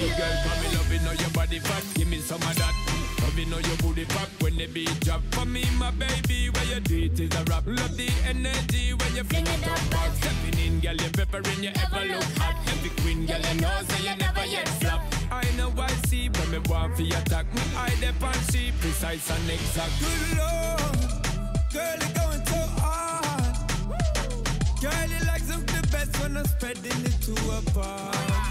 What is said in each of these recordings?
Baby girl, come in love, you know your body fat. Give me some of that. Love you know your booty pop when the beat drop. For me, my baby, where you do it is a rap. Love the energy when you fling it up back. Stepping in, girl, you're peppering, you ever look hot. Every queen, girl, you know, say you never yet flop. I know I see when me want for attack. Me eye dep on she precise and exact. Good lord, girl, you're going so hard. Girl, you like something the best when I'm spreading it to a bar.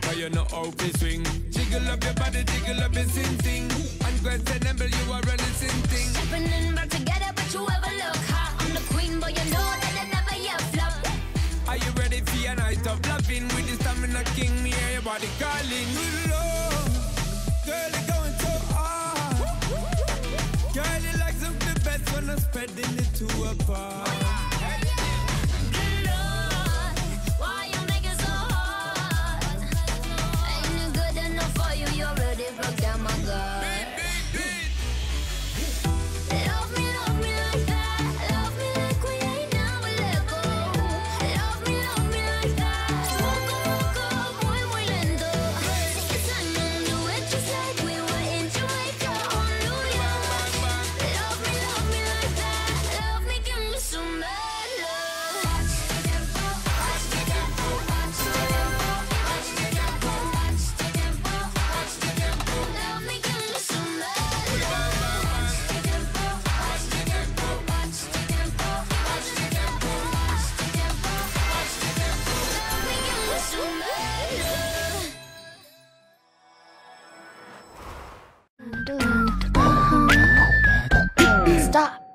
Girl, cause you know how to swing. Jiggle up your body, jiggle up your sing sing. Unquestionable, you are a listen thing. Stepping in back together, but you ever look hot. I'm the queen, but you know that I never yet flop. Are you ready for your night of loving? With the stamina king, me hear your body calling. Good lord, girl, you're going so hard. Girl, you like the best when I'm spreading it to a た。